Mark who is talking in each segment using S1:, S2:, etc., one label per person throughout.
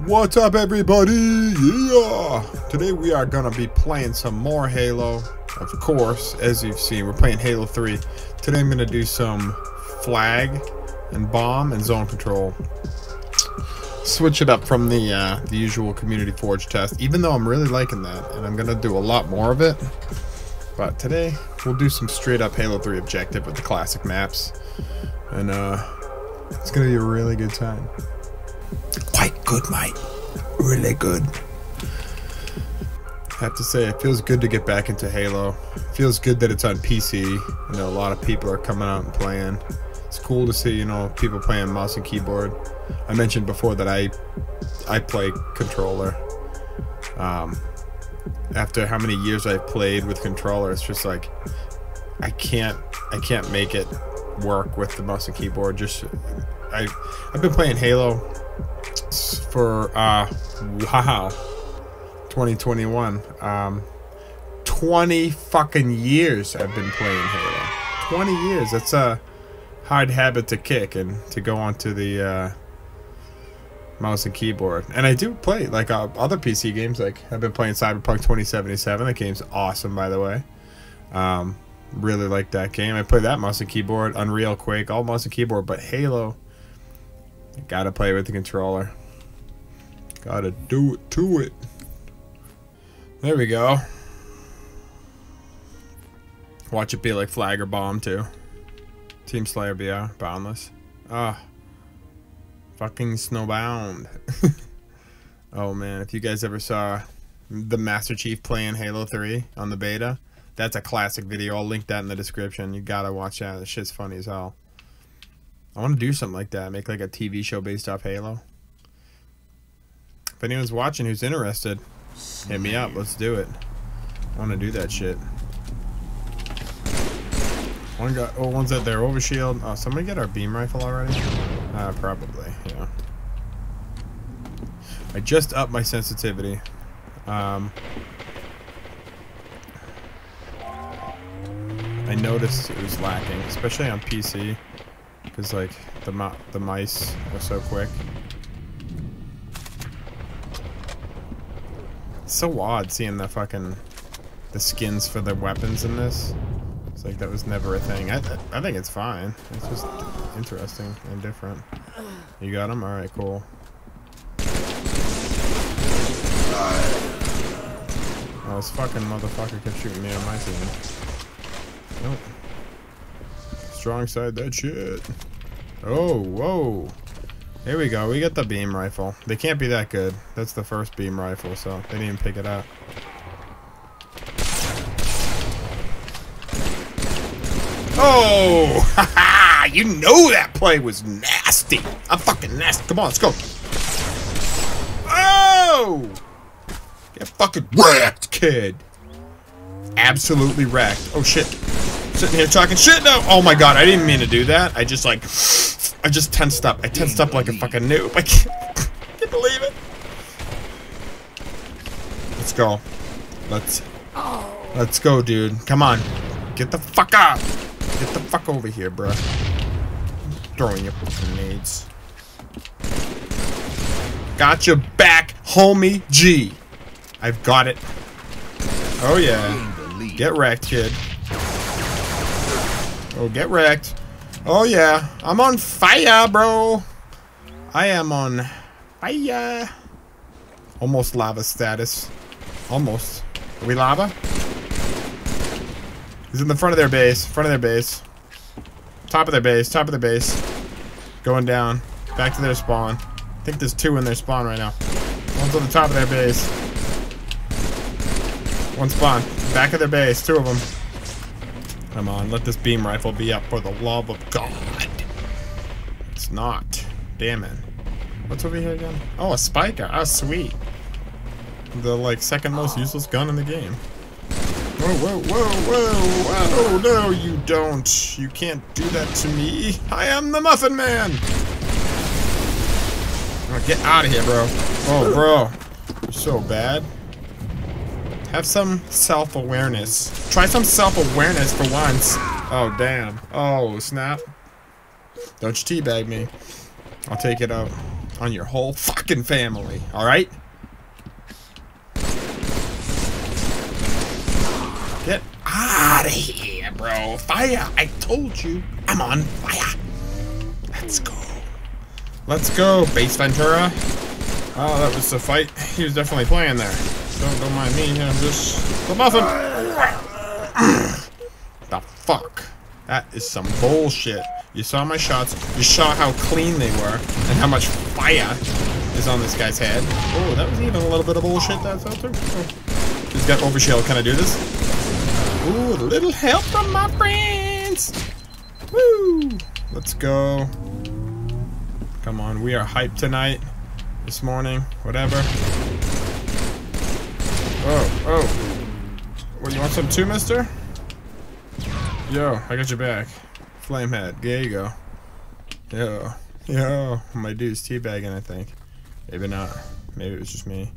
S1: What's up, everybody? Yeah! Today we are gonna be playing some more Halo. Of course, as you've seen, we're playing Halo 3. Today I'm gonna do some flag and bomb and zone control. Switch it up from the uh, the usual Community Forge test, even though I'm really liking that, and I'm gonna do a lot more of it. But today we'll do some straight up Halo 3 objective with the classic maps, and uh, it's gonna be a really good time. Quite good, mate. Really good. I have to say, it feels good to get back into Halo. It feels good that it's on PC. I know a lot of people are coming out and playing. It's cool to see, you know, people playing mouse and keyboard. I mentioned before that I I play controller. Um, after how many years I've played with controller, it's just like I can't I can't make it work with the mouse and keyboard. Just I I've been playing Halo for uh wow. 2021 um 20 fucking years I've been playing Halo. 20 years that's a hard habit to kick and to go onto the uh mouse and keyboard. And I do play like uh, other PC games like I've been playing Cyberpunk 2077 that game's awesome by the way. Um really like that game. I play that mouse and keyboard Unreal Quake all mouse and keyboard but Halo Gotta play with the controller. Gotta do it to it. There we go. Watch it be like Flag or Bomb too. Team Slayer BR, Boundless. Ah. Fucking Snowbound. oh man, if you guys ever saw the Master Chief playing Halo 3 on the beta, that's a classic video. I'll link that in the description. You gotta watch that. The shit's funny as hell. I want to do something like that. Make like a TV show based off Halo. If anyone's watching who's interested, hit me up. Let's do it. I want to do that shit. One got. Oh, one's at their overshield. Oh, somebody get our beam rifle already? Uh, probably. Yeah. I just upped my sensitivity. Um, I noticed it was lacking, especially on PC. Because, like, the, the mice are so quick. It's so odd seeing the fucking... The skins for the weapons in this. It's like that was never a thing. I, I think it's fine. It's just interesting and different. You got them? Alright, cool. Oh, this fucking motherfucker kept shooting me on my team. Nope. Strong side that shit. Oh, whoa. Here we go. We got the beam rifle. They can't be that good. That's the first beam rifle, so they didn't even pick it up. Oh! You know that play was nasty. I'm fucking nasty. Come on, let's go. Oh! Get fucking wrecked, kid. Absolutely wrecked. Oh, shit. Sitting here talking shit now. Oh my god, I didn't mean to do that. I just like, I just tensed up. I tensed up like a fucking noob. I can't, can't believe it. Let's go. Let's, let's go, dude. Come on. Get the fuck up. Get the fuck over here, bro. Throwing your grenades. Got your back, homie G. I've got it. Oh yeah. Get wrecked, kid. Oh, get wrecked. Oh, yeah. I'm on fire, bro. I am on fire. Almost lava status. Almost. Are we lava? He's in the front of their base. Front of their base. Top of their base. Top of their base. Going down. Back to their spawn. I think there's two in their spawn right now. One's on the top of their base. One spawn. Back of their base. Two of them. Come on, let this beam rifle be up for the love of God. It's not. Damn it. What's over here again? Oh, a spiker. Oh, sweet. The, like, second most useless gun in the game. Whoa, whoa, whoa, whoa, whoa, no, you don't. You can't do that to me. I am the Muffin Man. Oh, get out of here, bro. Oh, bro. You're so bad. Have some self-awareness. Try some self-awareness for once. Oh, damn. Oh, snap. Don't you teabag me. I'll take it out. on your whole fucking family, alright? Get out of here, bro. Fire! I told you, I'm on fire. Let's go. Let's go, Base Ventura. Oh, that was a fight. He was definitely playing there. Don't, mind me, I'm just the muffin. the fuck? That is some bullshit. You saw my shots. You saw how clean they were and how much fire is on this guy's head. Oh, that was even a little bit of bullshit that's out there. Oh. He's got overshield. Can I do this? Ooh, a little help from my friends. Woo! Let's go. Come on, we are hyped tonight. This morning, whatever. Oh, oh. What, you want some too, mister? Yo, I got your back. Flamehead, there you go. Yo, yo, my dude's teabagging, I think. Maybe not. Maybe it was just me.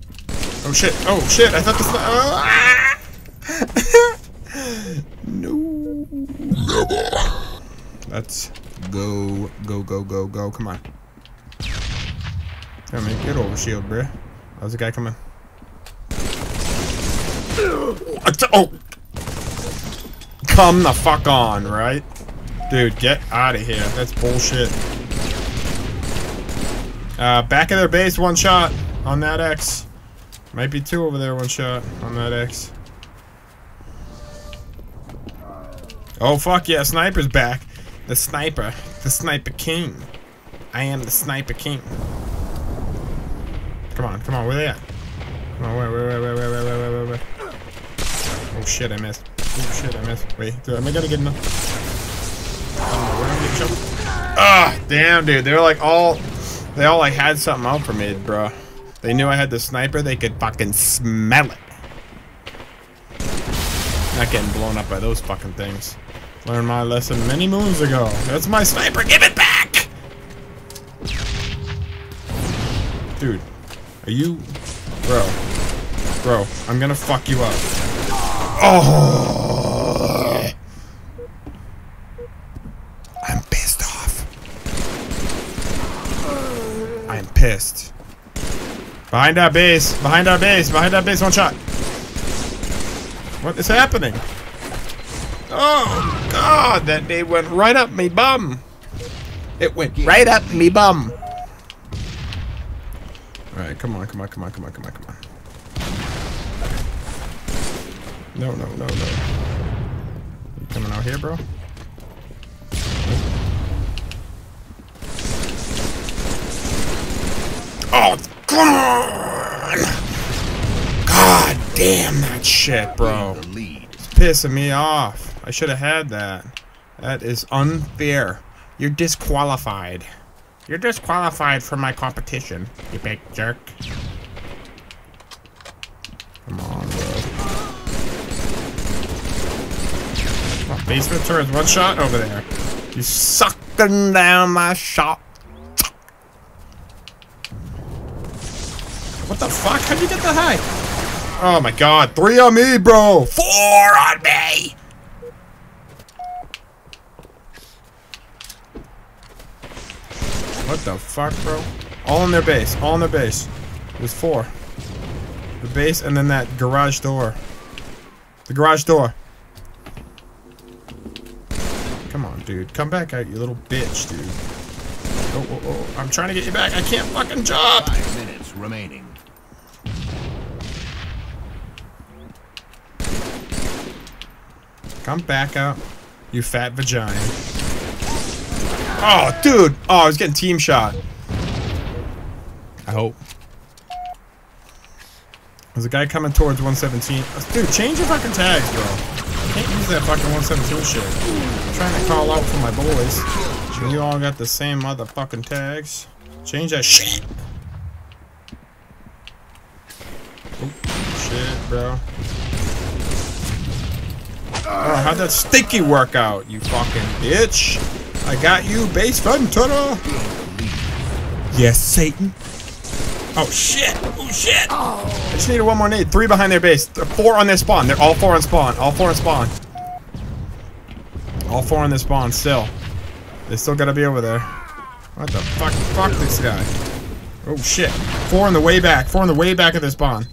S1: Oh shit, oh shit, I thought this. was... Oh, no. Never. Let's go, go, go, go, go. Come on. Come on, get over shield, bruh. How's the guy coming? Oh! Come the fuck on, right? Dude, get out of here. That's bullshit. Uh, back of their base, one shot on that X. Might be two over there, one shot on that X. Oh, fuck yeah, sniper's back. The sniper. The sniper king. I am the sniper king. Come on, come on, where they at? Come on, where, where, where, where, where, where, where, where, where? Oh shit, I missed. Oh shit, I missed. Wait, dude, am I gonna get enough? Ah, damn, dude. They're like all, they all like had something out for me, bro. They knew I had the sniper. They could fucking smell it. Not getting blown up by those fucking things. Learned my lesson many moons ago. That's my sniper. Give it back! Dude, are you... Bro. Bro, I'm gonna fuck you up. Oh! I'm pissed off. I'm pissed. Behind our base. Behind our base. Behind our base. One shot. What is happening? Oh, God. That day went right up me bum. It went right up me bum. Alright, come on, come on, come on, come on, come on, come on. No, no, no, no. You coming out here, bro? Oh, come on! God damn that shit, bro. It's pissing me off. I should have had that. That is unfair. You're disqualified. You're disqualified from my competition, you big jerk. Come on, bro. Oh, basement turret, one shot over there. You sucking down my shot. What the fuck? How'd you get that high? Oh my god, three on me, bro! Four on me! What the fuck, bro? All in their base. All in their base. There's four. The base and then that garage door. The garage door. Come on, dude. Come back out, you little bitch, dude. Oh, oh, oh. I'm trying to get you back. I can't fucking jump!
S2: Five minutes remaining.
S1: Come back out, you fat vagina. Oh, dude! Oh, I was getting team shot. I hope. There's a guy coming towards 117. Dude, change your fucking tags, bro. That fucking 172 shit. I'm trying to call out for my boys. You all got the same motherfucking tags. Change that shit. Oh, shit, bro. Oh, how'd that sticky work out, you fucking bitch? I got you, base Ventura. Yes, Satan. Oh shit! Oh shit! I just needed one more nade. Three behind their base. They're four on their spawn. They're all four on spawn. All four on spawn. All four on their spawn still. They still gotta be over there. What the fuck? Fuck this guy. Oh shit. Four on the way back. Four on the way back of this spawn.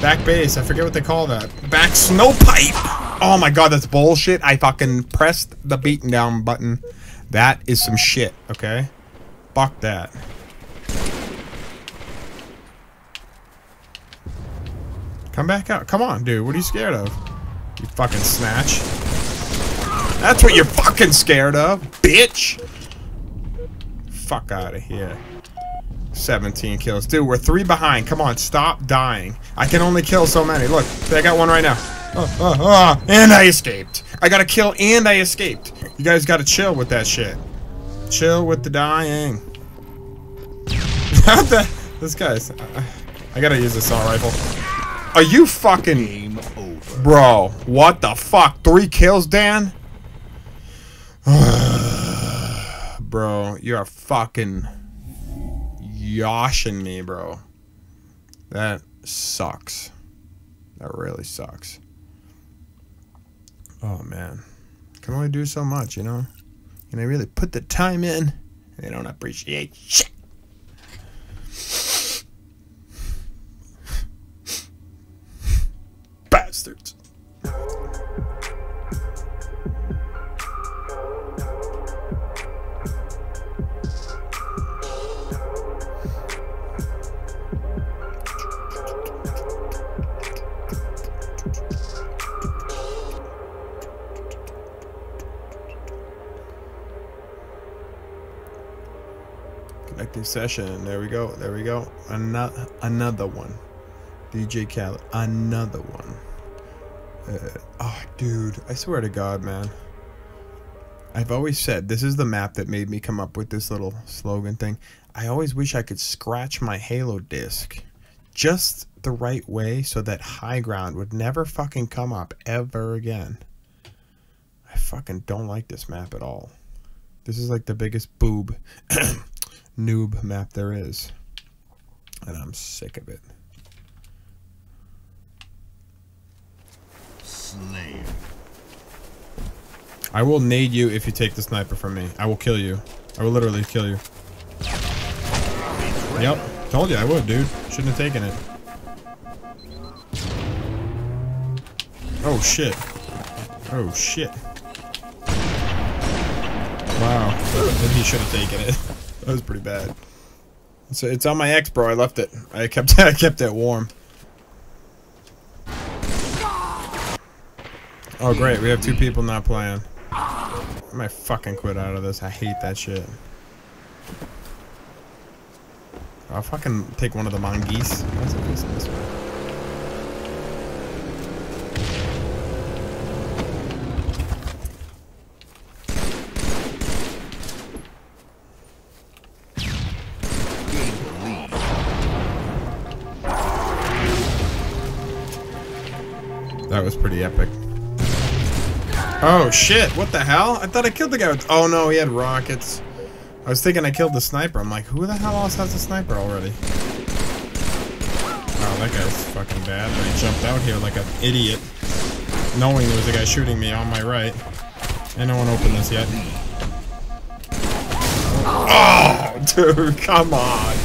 S1: Back base. I forget what they call that. Back snow pipe. Oh my god, that's bullshit. I fucking pressed the beaten down button. That is some shit, okay? Fuck that. Come back out. Come on, dude. What are you scared of? You fucking snatch. That's what you're fucking scared of, bitch. Fuck out of here. 17 kills. Dude, we're three behind. Come on, stop dying. I can only kill so many. Look, I got one right now. Oh, oh, oh, and I escaped. I got a kill and I escaped. You guys gotta chill with that shit. Chill with the dying. What the, this guy's... Uh, I gotta use the assault rifle. Are you fucking... Game over. Bro, what the fuck? Three kills, Dan? bro, you're fucking yoshing me, bro. That sucks. That really sucks. Oh, man. Can only do so much, you know? And I really put the time in, and they don't appreciate shit. There we go. There we go. Another another one. DJ Khaled. Another one. Uh, oh, dude. I swear to God, man. I've always said this is the map that made me come up with this little slogan thing. I always wish I could scratch my Halo disc just the right way so that high ground would never fucking come up ever again. I fucking don't like this map at all. This is like the biggest boob noob map there is. And I'm sick of it. Slave. I will nade you if you take the sniper from me. I will kill you. I will literally kill you. Yep. Told you I would, dude. Shouldn't have taken it. Oh, shit. Oh, shit. Wow. Then he should have taken it. that was pretty bad. So it's on my X, bro. I left it. I kept I kept it warm. Oh great, we have two people not playing. I might fucking quit out of this. I hate that shit. I'll fucking take one of the mongoose. That was pretty epic. Oh shit, what the hell? I thought I killed the guy with- Oh no, he had rockets. I was thinking I killed the sniper. I'm like, who the hell else has a sniper already? Oh, that guy's fucking bad. He jumped out here like an idiot. Knowing there was a guy shooting me on my right. And no one opened this yet. Oh, dude, come on.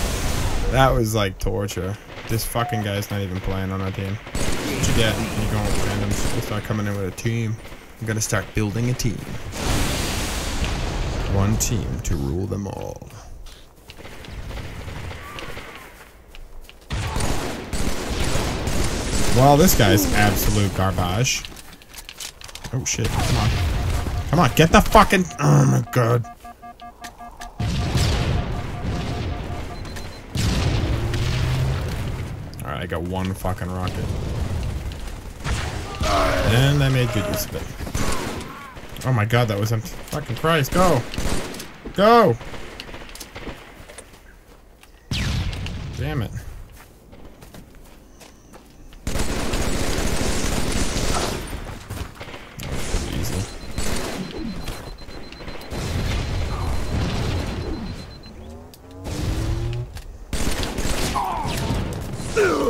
S1: That was like torture. This fucking guy's not even playing on our team. What you get when you go with randoms? You start coming in with a team. You gotta start building a team. One team to rule them all. Well, this guy's absolute garbage. Oh shit, come on. Come on, get the fucking... Oh my god. Alright, I got one fucking rocket. And I made good use of it. Oh my god, that was empty. Fucking Christ, go! Go! Damn it.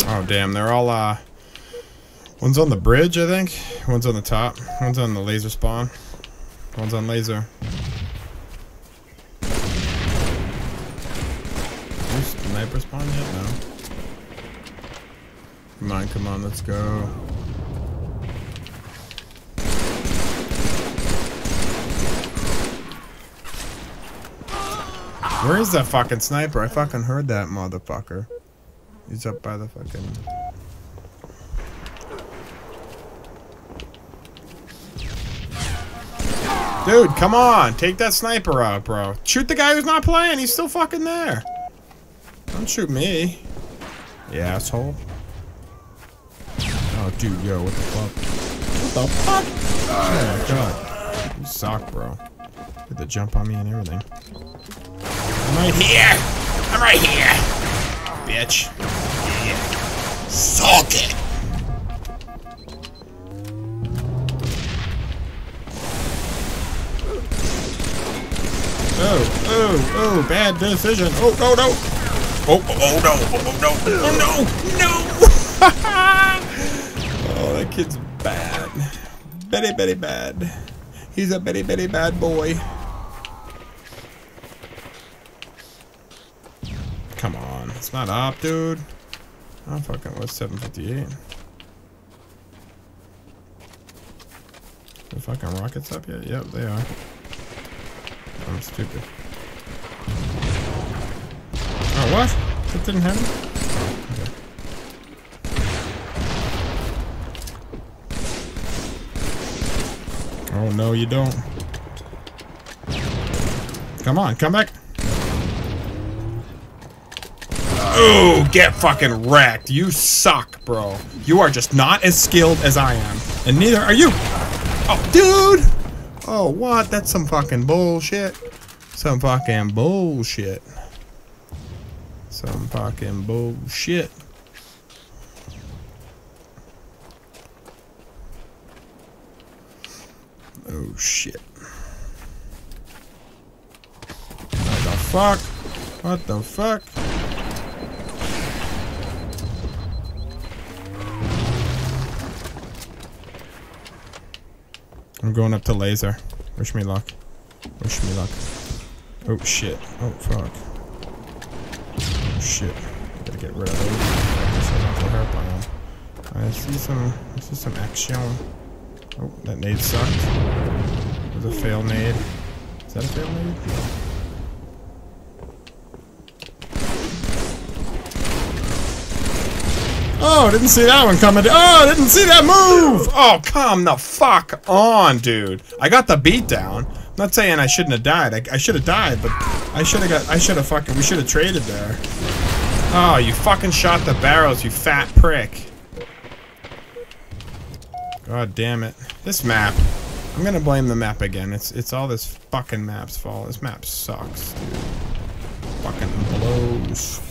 S1: Oh damn, they're all uh One's on the bridge, I think. One's on the top. One's on the laser spawn. One's on laser. Sniper spawn yet? No. Come on, come on, let's go. Where is that fucking sniper? I fucking heard that motherfucker. He's up by the fucking... Dude, come on. Take that sniper out, bro. Shoot the guy who's not playing. He's still fucking there. Don't shoot me. You asshole. Oh, dude, yo, what the fuck? What the fuck? Oh my god. You suck, bro. Did the jump on me and everything. I'm right here! I'm right here! Bitch. Yeah. Suck it! Oh, oh, oh, bad decision. Oh, no, no. Oh, oh, oh no. Oh, oh no. Oh, no. No. oh, that kid's bad. Very, very bad. He's a very, very bad boy. Come on. It's not up, dude. Oh, fucking, what's 758? The fucking rockets up yet? Yep, they are. I'm stupid. Oh, what? That didn't happen? Oh, no, you don't. Come on, come back. Oh, get fucking wrecked. You suck, bro. You are just not as skilled as I am. And neither are you. Oh, dude! Oh, what? That's some fucking bullshit. Some fucking bullshit. Some fucking bullshit. Oh, shit. What the fuck? What the fuck? I'm going up to laser. Wish me luck. Wish me luck. Oh shit. Oh fuck. Oh shit. Gotta get rid of those. I see some I see some action. Oh, that nade sucked. It was a fail nade. Is that a fail nade? Oh, didn't see that one coming. Oh, didn't see that move. Oh, come the fuck on, dude. I got the beat down. I'm not saying I shouldn't have died. I, I should have died, but I should have got. I should have fucking. We should have traded there. Oh, you fucking shot the barrels, you fat prick. God damn it. This map. I'm gonna blame the map again. It's it's all this fucking map's fault. This map sucks, dude. Fucking blows.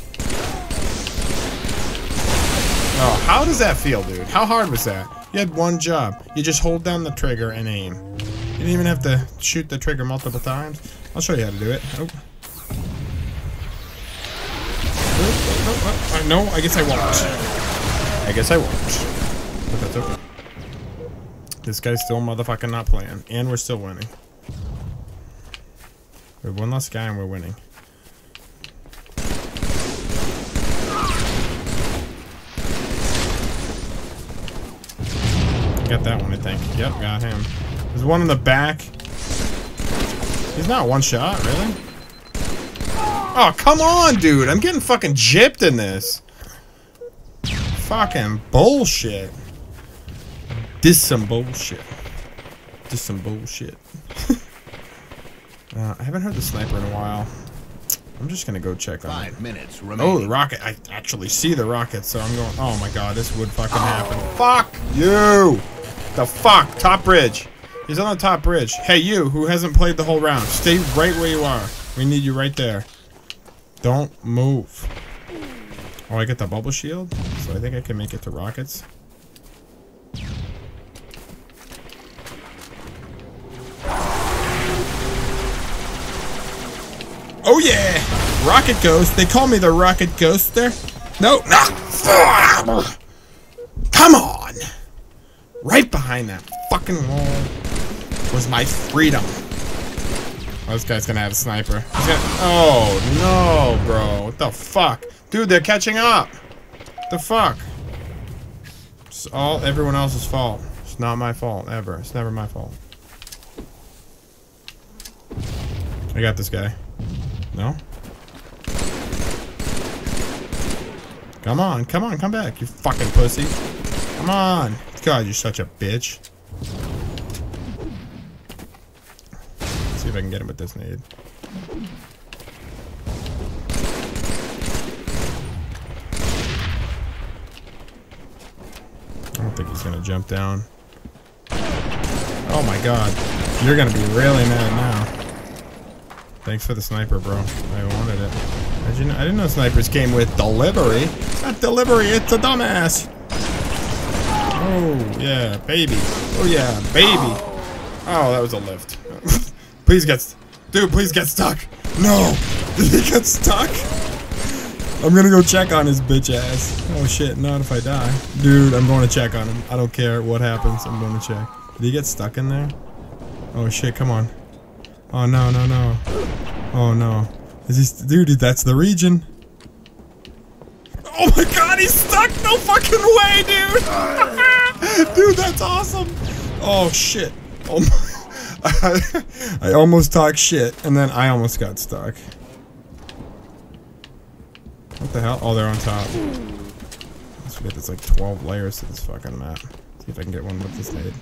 S1: Oh, how does that feel, dude? How hard was that? You had one job. You just hold down the trigger and aim. You didn't even have to shoot the trigger multiple times. I'll show you how to do it. Oh. Oh, no, I guess I won't. I guess I won't. But that's okay. This guy's still motherfucking not playing. And we're still winning. We have one last guy and we're winning. Got that one, I think. Yep, got him. There's one in the back. He's not one shot, really? Oh, come on, dude. I'm getting fucking gypped in this. Fucking bullshit. This some bullshit. This some bullshit. uh, I haven't heard the sniper in a while. I'm just gonna go check on
S2: Five minutes remaining.
S1: Oh, the rocket. I actually see the rocket, so I'm going. Oh my god, this would fucking happen. Fuck you! The fuck? Top bridge. He's on the top bridge. Hey, you, who hasn't played the whole round, stay right where you are. We need you right there. Don't move. Oh, I get the bubble shield? So I think I can make it to rockets. Oh yeah! Rocket Ghost. They call me the Rocket Ghost there. No, no. Come on! Right behind that fucking wall was my freedom. Oh, this guy's gonna have a sniper. Gonna, oh no, bro! What the fuck? Dude, they're catching up. The fuck? It's all everyone else's fault. It's not my fault, ever. It's never my fault. I got this guy. No? Come on, come on, come back, you fucking pussy. Come on. God, you're such a bitch. Let's see if I can get him with this nade. I don't think he's gonna jump down. Oh my god. You're gonna be really mad now. Thanks for the sniper, bro. I wanted it. I didn't, I didn't know snipers came with delivery. It's not delivery, it's a dumbass. Oh, yeah, baby. Oh, yeah, baby. Oh, that was a lift. please get... Dude, please get stuck. No. Did he get stuck? I'm gonna go check on his bitch ass. Oh shit, not if I die. Dude, I'm going to check on him. I don't care what happens, I'm going to check. Did he get stuck in there? Oh shit, come on. Oh no, no, no. Oh no. Is he, dude, that's the region. Oh my god, he's stuck! No fucking way, dude! dude, that's awesome! Oh shit. Oh my I almost talked shit, and then I almost got stuck. What the hell? Oh, they're on top. Let's forget there's like 12 layers to this fucking map. See if I can get one with this nade.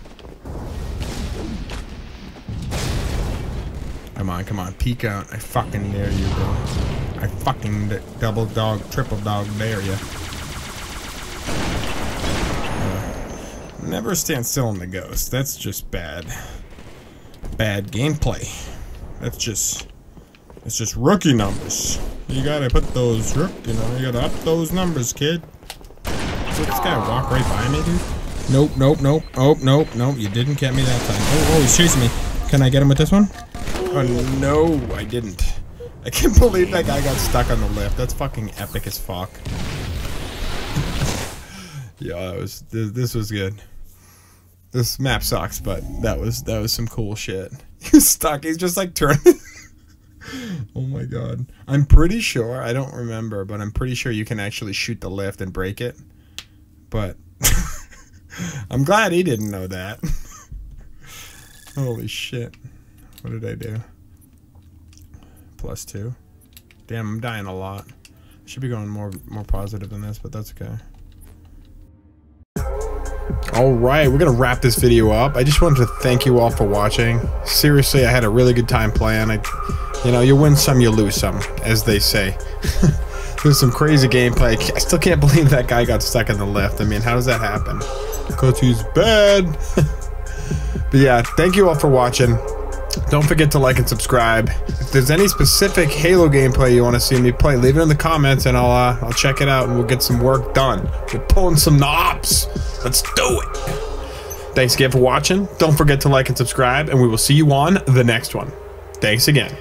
S1: Come on, come on, peek out. I fucking dare you, bro. I fucking double dog, triple dog dare you. Uh, never stand still in the ghost. That's just bad. Bad gameplay. That's just... It's just rookie numbers. You gotta put those, rook, you know, you gotta up those numbers, kid. Did this guy walk right by me, dude? Nope, nope, nope. Oh, nope, nope. You didn't get me that time. Oh, oh, he's chasing me. Can I get him with this one? Oh, no, I didn't. I can't believe that guy got stuck on the lift. That's fucking epic as fuck. yeah, that was this, this was good. This map sucks, but that was that was some cool shit. He's stuck. He's just like turning. oh my god. I'm pretty sure, I don't remember, but I'm pretty sure you can actually shoot the lift and break it. But I'm glad he didn't know that. Holy shit. What did I do? Plus two. Damn, I'm dying a lot. I should be going more more positive than this, but that's okay. Alright, we're gonna wrap this video up. I just wanted to thank you all for watching. Seriously, I had a really good time playing. I you know, you win some, you lose some, as they say. There's some crazy gameplay. I still can't believe that guy got stuck in the lift. I mean, how does that happen? Because he's bad. but yeah, thank you all for watching. Don't forget to like and subscribe. If there's any specific Halo gameplay you want to see me play, leave it in the comments and I'll uh, I'll check it out and we'll get some work done. We're pulling some knobs. Let's do it. Thanks again for watching. Don't forget to like and subscribe, and we will see you on the next one. Thanks again.